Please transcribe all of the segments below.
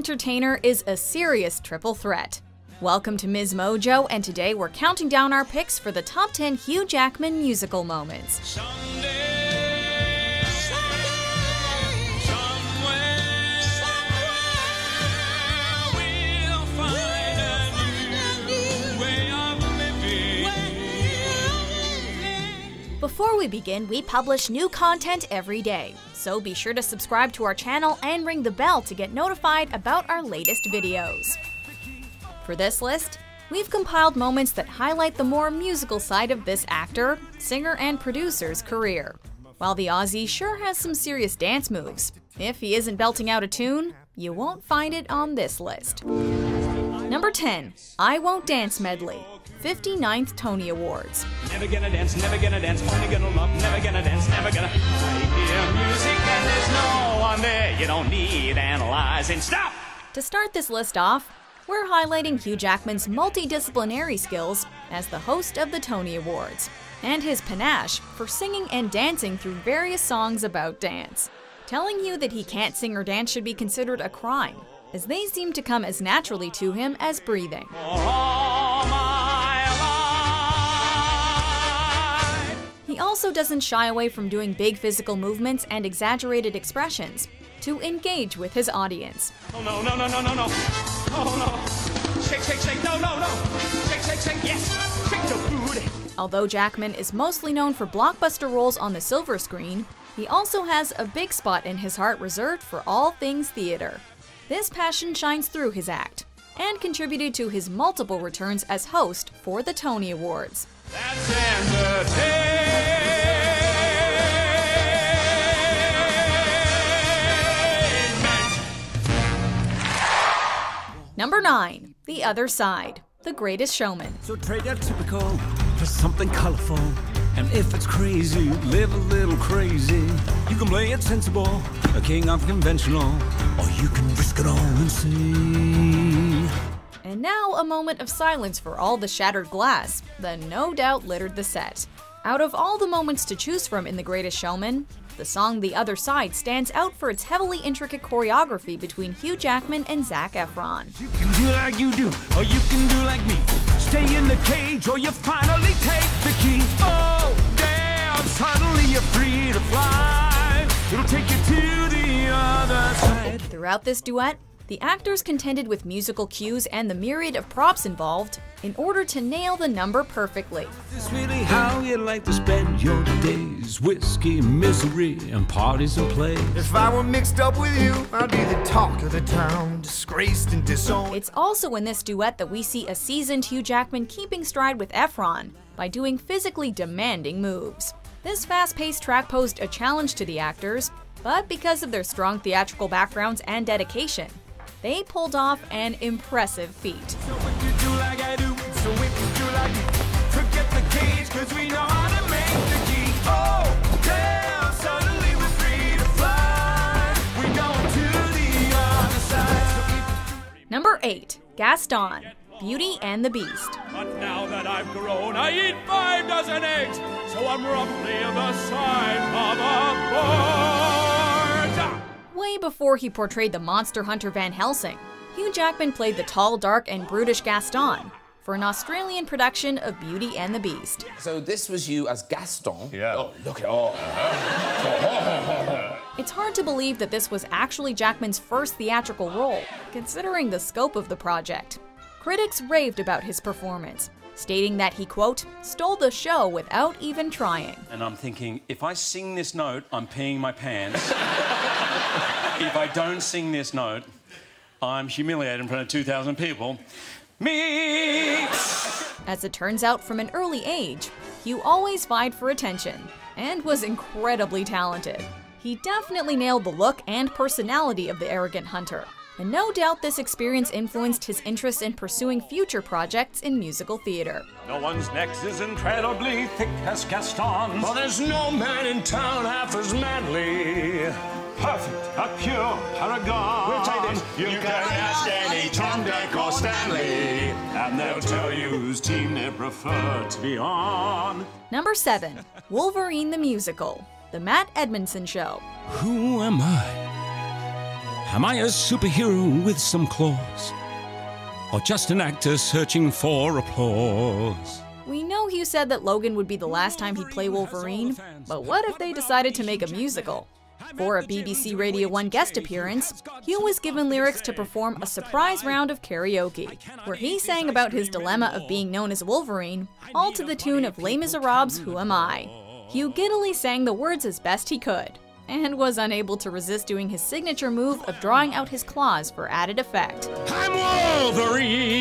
entertainer is a serious triple threat. Welcome to Ms. Mojo, and today we're counting down our picks for the top 10 Hugh Jackman musical moments. Someday, somewhere, we'll a new way of living. Before we begin, we publish new content every day, so be sure to subscribe to our channel and ring the bell to get notified about our latest videos. For this list, we've compiled moments that highlight the more musical side of this actor, singer, and producer's career. While the Aussie sure has some serious dance moves, if he isn't belting out a tune, you won't find it on this list. Number 10, I Won't Dance Medley, 59th Tony Awards. Never gonna dance, never gonna dance, only gonna love, never gonna dance, never gonna. I hear music and there's no one there. You don't need analyzing. Stop! To start this list off, we're highlighting Hugh Jackman's multidisciplinary skills as the host of the Tony Awards, and his panache for singing and dancing through various songs about dance. Telling you that he can't sing or dance should be considered a crime, as they seem to come as naturally to him as breathing. Also doesn't shy away from doing big physical movements and exaggerated expressions to engage with his audience. Oh no, no, no, no, no, no. Oh no. Shake, shake, shake. No, no, no. Shake, shake, shake. Yes. Shake booty. Although Jackman is mostly known for blockbuster roles on the silver screen, he also has a big spot in his heart reserved for all things theater. This passion shines through his act and contributed to his multiple returns as host for the Tony Awards. Number 9. The Other Side, The Greatest Showman. So trade that typical for something colorful. And if it's crazy, live a little crazy. You can play it sensible, a king of conventional, or you can risk it all and see. And now a moment of silence for all the shattered glass that no doubt littered the set. Out of all the moments to choose from in The Greatest Showman, the song The Other Side stands out for its heavily intricate choreography between Hugh Jackman and Zac Efron. You can do like you do, or you can do like me. Stay in the cage, or you finally take the key. Oh, damn, suddenly you're free to fly. It'll take you to the other side. Throughout this duet, the actors contended with musical cues and the myriad of props involved in order to nail the number perfectly. Is this really how you like to spend your days? Whiskey, misery, and parties and play. If I were mixed up with you, I'd be the talk of the town, disgraced and disowned. It's also in this duet that we see a seasoned Hugh Jackman keeping stride with Efron by doing physically demanding moves. This fast paced track posed a challenge to the actors, but because of their strong theatrical backgrounds and dedication, they pulled off an impressive feat. So if you do like I do, so if you do like me, forget the cage, cause we know how to make the key. Oh, Damn, suddenly we're free to fly. We're going to the other side. Number 8. Gaston, Beauty and the Beast. But now that I've grown, I eat five dozen eggs, so I'm roughly the size before he portrayed the monster hunter Van Helsing, Hugh Jackman played the tall, dark, and brutish Gaston for an Australian production of Beauty and the Beast. So this was you as Gaston. Yeah. Oh, look at all. Uh-huh. It's hard to believe that this was actually Jackman's first theatrical role, considering the scope of the project. Critics raved about his performance, stating that he, quote, stole the show without even trying. And I'm thinking, if I sing this note, I'm peeing my pants. if I don't sing this note, I'm humiliated in front of 2,000 people. Me! As it turns out from an early age, Hugh always vied for attention and was incredibly talented. He definitely nailed the look and personality of the arrogant hunter, and no doubt this experience influenced his interest in pursuing future projects in musical theater. No one's neck is incredibly thick as Gaston's. Well, there's no man in town half as manly. Perfect, a pure paragon. We'll take this. You, can ask any Tom, Dick, or Stanley, and they'll tell you whose team they prefer to be on. Number 7. Wolverine the Musical, The Matt Edmondson Show. Who am I? Am I a superhero with some claws? Or just an actor searching for applause? We know Hugh said that Logan would be the last time he'd play Wolverine, but what if they decided to make a musical? For a BBC Radio 1 guest appearance, Hugh was given lyrics to perform a surprise round of karaoke, where he sang about his dilemma of being known as Wolverine, all to the tune of Les Miserables' Who Am I? Hugh giddily sang the words as best he could, and was unable to resist doing his signature move of drawing out his claws for added effect. I'm Wolverine!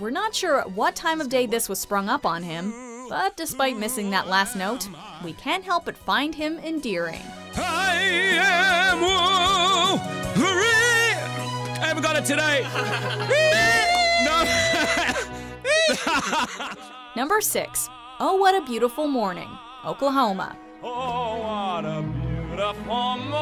We're not sure at what time of day this was sprung up on him, but despite missing that last note, we can't help but find him endearing. I am Wolverine! I haven't got it today. Number 6. Oh What a Beautiful Morning, Oklahoma. Oh, what a beautiful morning.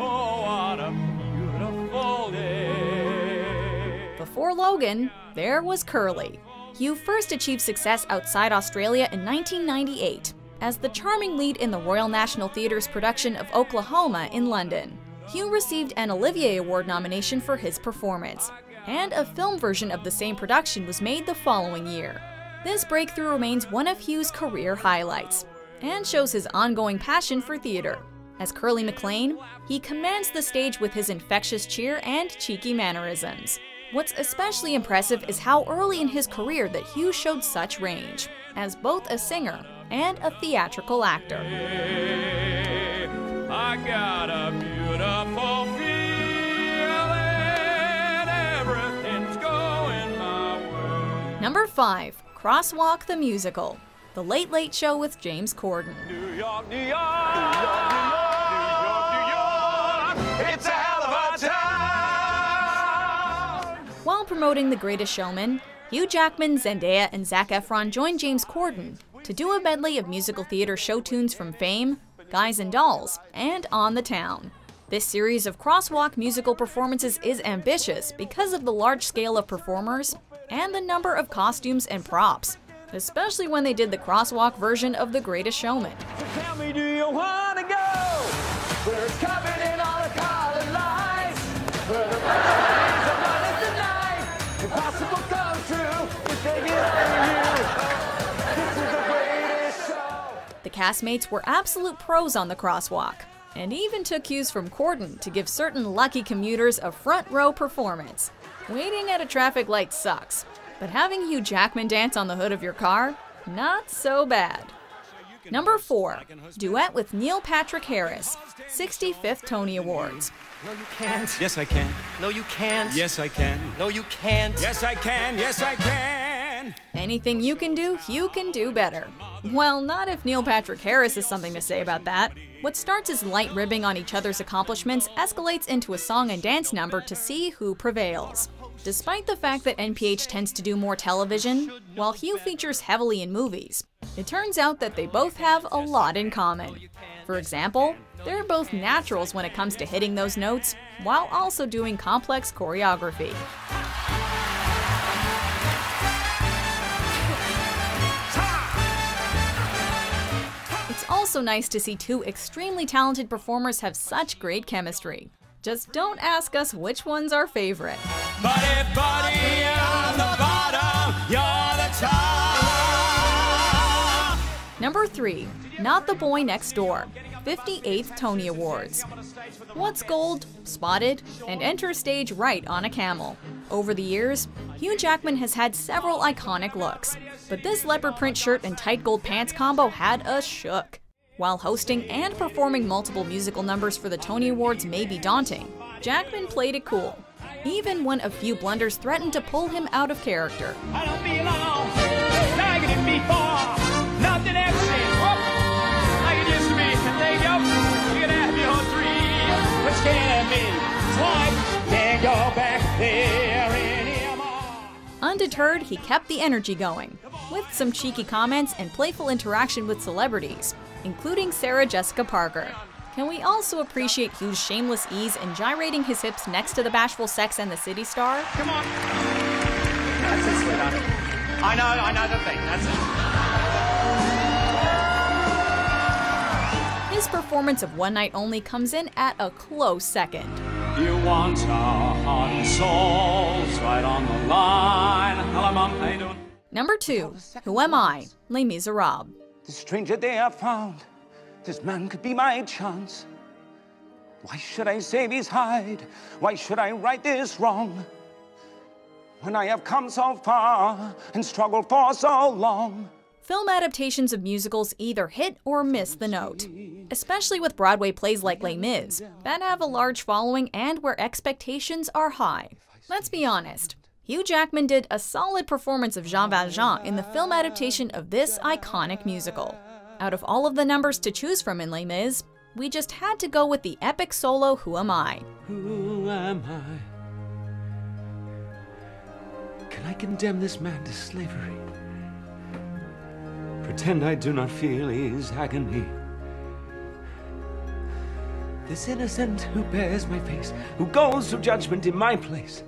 Oh, what a beautiful day. Before Logan, there was Curly. Hugh first achieved success outside Australia in 1998 as the charming lead in the Royal National Theatre's production of Oklahoma in London. Hugh received an Olivier Award nomination for his performance, and a film version of the same production was made the following year. This breakthrough remains one of Hugh's career highlights, and shows his ongoing passion for theater. As Curly McLain, he commands the stage with his infectious cheer and cheeky mannerisms. What's especially impressive is how early in his career that Hugh showed such range, as both a singer and a theatrical actor. I got a beautiful feeling. Everything's going my way. Number 5. Crosswalk the Musical. The Late Late Show with James Corden. New York, New York, New York, promoting The Greatest Showman, Hugh Jackman, Zendaya, and Zac Efron joined James Corden to do a medley of musical theater show tunes from Fame, Guys and Dolls, and On the Town. This series of crosswalk musical performances is ambitious because of the large scale of performers and the number of costumes and props, especially when they did the crosswalk version of The Greatest Showman. Tell castmates were absolute pros on the crosswalk, and even took cues from Corden to give certain lucky commuters a front row performance. Waiting at a traffic light sucks, but having Hugh Jackman dance on the hood of your car, not so bad. Number 4. Duet with Neil Patrick Harris, 65th Tony Awards. No, you can't. Yes, I can. No, you can't. Yes, I can. No, you can't. Yes, I can. Yes, I can. Anything you can do, you can do better. Well, not if Neil Patrick Harris has something to say about that. What starts as light ribbing on each other's accomplishments escalates into a song and dance number to see who prevails. Despite the fact that NPH tends to do more television, while Hugh features heavily in movies, it turns out that they both have a lot in common. For example, they're both naturals when it comes to hitting those notes, while also doing complex choreography. Also nice to see two extremely talented performers have such great chemistry. Just don't ask us which one's our favorite. Buddy, buddy, bottom, you're the top. Number 3. Not the Boy Next Door. 58th Tony Awards. What's gold, spotted, and enter stage right on a camel. Over the years, Hugh Jackman has had several iconic looks, but this leopard print shirt and tight gold pants combo had us shook. While hosting and performing multiple musical numbers for the Tony Awards may be daunting, Jackman played it cool, even when a few blunders threatened to pull him out of character. I don't belong, nagging before, nothing ever seems whoop, like it used to be. And there you go, you can have your dream, but scared me twice, can't go back there anymore. Undeterred, he kept the energy going, with some cheeky comments and playful interaction with celebrities, including Sarah Jessica Parker. Can we also appreciate Hugh's shameless ease in gyrating his hips next to the bashful Sex and the City star? Come on. That's it, sweetheart. I know, I know the thing, that's it. His performance of One Night Only comes in at a close second. You want our heart souls right on the line. Hello, Mum, how you doing? Number 2, Who Am I? Les Miserables. The stranger they I found, this man could be my chance. Why should I save his hide? Why should I right this wrong? When I have come so far and struggled for so long. Film adaptations of musicals either hit or miss the note, especially with Broadway plays like Les Mis that have a large following and where expectations are high. Let's be honest. Hugh Jackman did a solid performance of Jean Valjean in the film adaptation of this iconic musical. Out of all of the numbers to choose from in Les Mis, we just had to go with the epic solo Who Am I? Who am I? Can I condemn this man to slavery? Pretend I do not feel his agony. This innocent who bears my face, who goes to judgment in my place.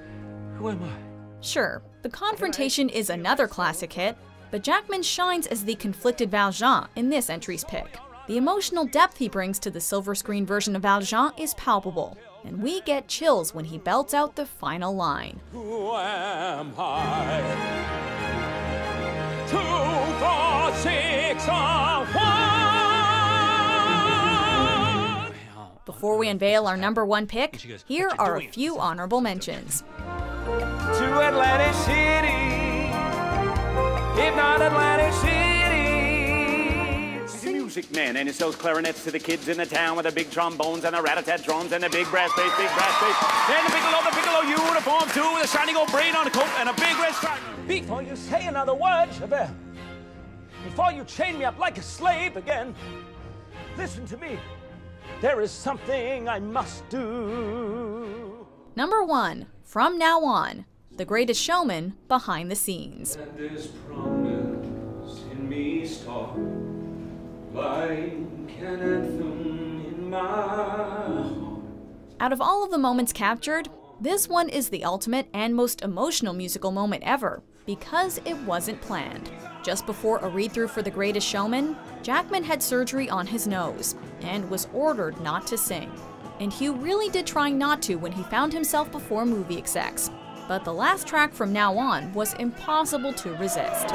Who am I? Sure, The Confrontation is another classic hit, but Jackman shines as the conflicted Valjean in this entry's pick. The emotional depth he brings to the silver screen version of Valjean is palpable, and we get chills when he belts out the final line. Who am I? Two, four, six. Before we unveil our number one pick, here are a few honorable mentions. To Atlantic City, if not Atlantic City. He's a music man, and he sells clarinets to the kids in the town with the big trombones and the rat-a-tat drums and the big brass bass, big brass bass. And the piccolo, the piccolo uniform too, with a shiny gold braid on the coat and a big red stripe. Before you say another word, Javert, before you chain me up like a slave again, listen to me. There is something I must do. Number one, From Now On, The Greatest Showman Behind the Scenes. This promise in me start like an anthem in my. Out of all of the moments captured, this one is the ultimate and most emotional musical moment ever because it wasn't planned. Just before a read through for The Greatest Showman, Jackman had surgery on his nose and was ordered not to sing. And Hugh really did try not to when he found himself before movie execs. But the last track from now on was impossible to resist.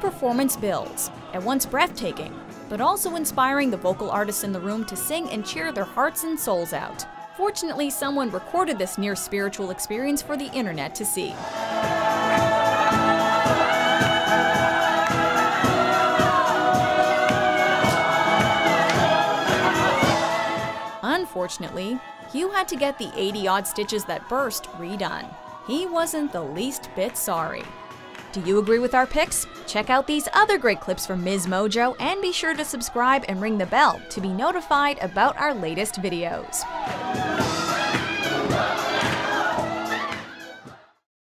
Performance builds, at once breathtaking, but also inspiring the vocal artists in the room to sing and cheer their hearts and souls out. Fortunately, someone recorded this near spiritual experience for the internet to see. Unfortunately, Hugh had to get the 80 odd stitches that burst redone. He wasn't the least bit sorry. Do you agree with our picks? Check out these other great clips from Ms. Mojo and be sure to subscribe and ring the bell to be notified about our latest videos.